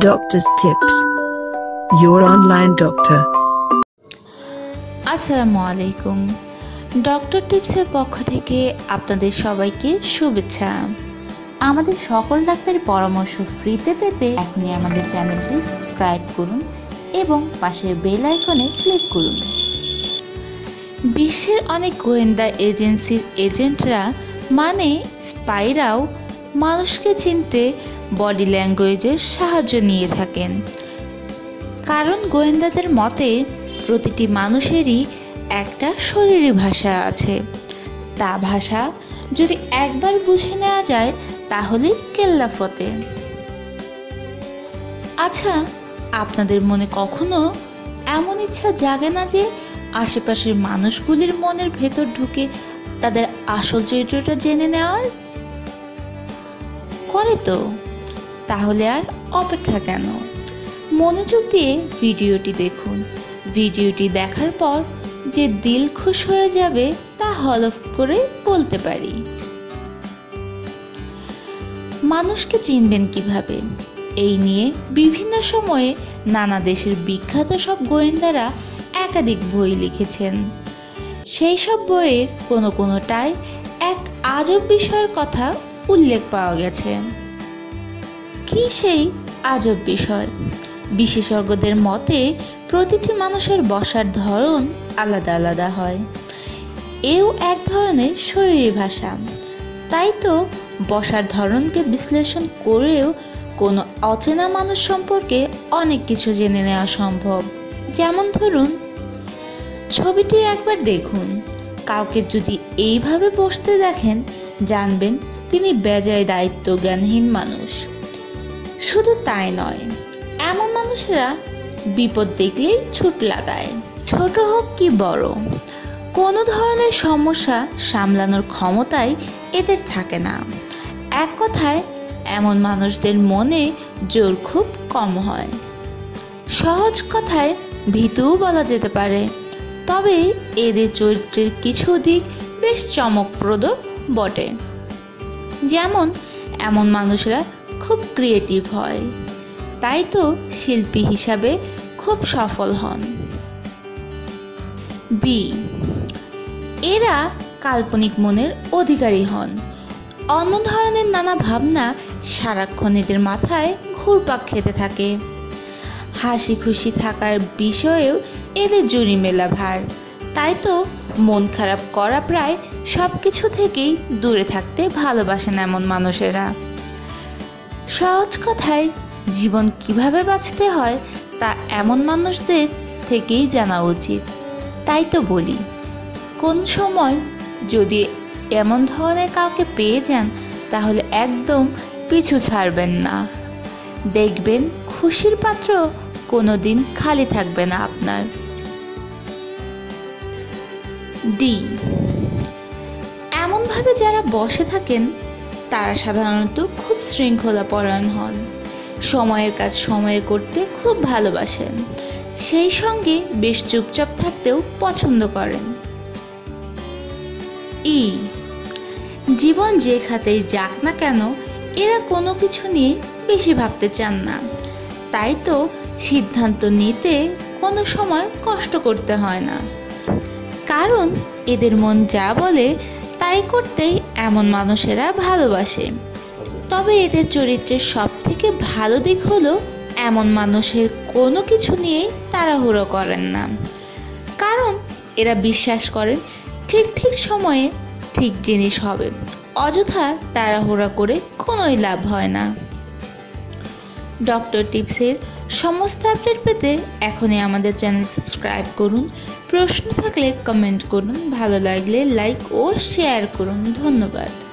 Doctor's Tips. Your online doctor. আসসালামু আলাইকুম doctor টিপসের পক্ষ থেকে আপনাদের সবাইকে শুভেচ্ছা আমাদের সকল ডাক্তারের পরামর্শ ফ্রিতে পেতে এখনই আমাদের চ্যানেলটি সাবস্ক্রাইব করুন এবং পাশের বেল আইকনে ক্লিক করুন বিশ্বের অনেক গোয়েন্দা এজেন্সির এজেন্টরা মানে স্পাইরাও মানুষকে চিনতে বডি ল্যাঙ্গুয়েজের সাহায্য নিয়ে থাকেন। কারণ গোয়েন্দাদের মতে, প্রতিটি মানুষেরই একটা শরীরী ভাষা আছে। তা ভাষা যদি একবার বুঝে নেওয়া যায়, তাহলে কেল্লাফতে আচ্ছা আপনাদের মনে কখনো এমন ইচ্ছা জাগে না যে, আশেপাশের মানুষগুলির মনের ভেতর ঢুকে তাদের আসল চরিত্রটা জেনে নেওয়ার? করে তো। তাহলে আর অপেক্ষা কেন? মনোযোগ দিয়ে ভিডিওটি দেখুন। ভিডিওটি দেখার পর যে দিল খুশ হয়ে যাবে তা হলফ করে বলতে পারি। মানুষকে চিনবেন কীভাবে? এই নিয়ে বিভিন্ন সময়ে নানা দেশের বিখ্যাত সব গোয়েন্দারা একাধিক বই লিখেছেন। সেই সব বইয়ের কোনো কোনোটায় এক আজব বিষয়ের কথা উল্লেখ পাওয়া গেছে। কি সেই আজব বিষয়? বিশেষজ্ঞদের মতে, প্রতিটি মানুষের বসার ধরন আলাদা আলাদা হয়। এও এক ধরনের শরীরী ভাষা। তাই তো বসার ধরনকে বিশ্লেষণ করেও কোনো অচেনা মানুষ সম্পর্কে অনেক কিছু জেনে নেওয়া সম্ভব। যেমন ধরুন, ছবিটি একবার দেখুন। কাউকে যদি এইভাবে বসতে দেখেন, জানবেন তিনি বেজায় দায়িত্ব জ্ঞানহীন মানুষ। শুধু তাই নয়, এমন মানুষেরা বিপদ দেখলেই ছুট লাগায়। ছোট হোক কি বড়, কোনো ধরনের সমস্যা সামলানোর ক্ষমতাই এদের থাকে না। এক কথায়, এমন মানুষদের মনে জোর খুব কম হয়। সহজ কথায় ভীতুও বলা যেতে পারে, তবে এদের চরিত্রের কিছু দিক বেশ চমকপ্রদ বটে। যেমন, এমন মানুষরা খুব ক্রিয়েটিভ হয়। তাই তো শিল্পী হিসাবে খুব সফল হন। বি এরা কাল্পনিক মনের অধিকারী হন। অন্য ধরনের নানা ভাবনা সারাক্ষণ এদের মাথায় ঘুরপাক খেতে থাকে। হাসি খুশি থাকার বিষয়েও এদের জুড়ি মেলা ভার। তাই তো মন খারাপ করা প্রায় সব কিছু থেকেই দূরে থাকতে ভালোবাসেন এমন মানুষেরা। সহজ কথায় জীবন কীভাবে বাঁচতে হয় তা এমন মানুষদের থেকেই জানা উচিত। তাই তো বলি, কোন সময় যদি এমন ধরনের কাউকে পেয়ে যান, তাহলে একদম পিছু ছাড়বেন না। দেখবেন খুশির পাত্র কোনো দিন খালি থাকবে না আপনার। ডি, এমনভাবে যারা বসে থাকেন তারা সাধারণত খুব শৃঙ্খলা পরায়ণ হন। সময়ের কাজ সময়ে করতে খুব ভালোবাসেন। সেই সঙ্গে বেশ চুপচাপ থাকতেও পছন্দ করেন। ই জীবন যে খাতেই যাক না কেন, এরা কোনো কিছু নিয়ে বেশি ভাবতে চান না। তাই তো সিদ্ধান্ত নিতে কোনো সময় কষ্ট করতে হয় না। কারণ এদের মন যা বলে তাই করতেই এমন মানুষেরা ভালোবাসে। তবে এদের চরিত্রের সব থেকে ভালো দিক হলো, এমন মানুষের কোনো কিছু নিয়েই তাড়াহুড়ো করেন না। কারণ এরা বিশ্বাস করেন ঠিক ঠিক সময়ে ঠিক জিনিস হবে, অযথা তাড়াহুড়া করে কোনোই লাভ হয় না। ডক্টর টিপসের সমস্ত আপডেট পেতে এখনই আমাদের চ্যানেল সাবস্ক্রাইব করুন। প্রশ্ন থাকলে কমেন্ট করুন। ভালো লাগলে লাইক ও শেয়ার করুন। ধন্যবাদ।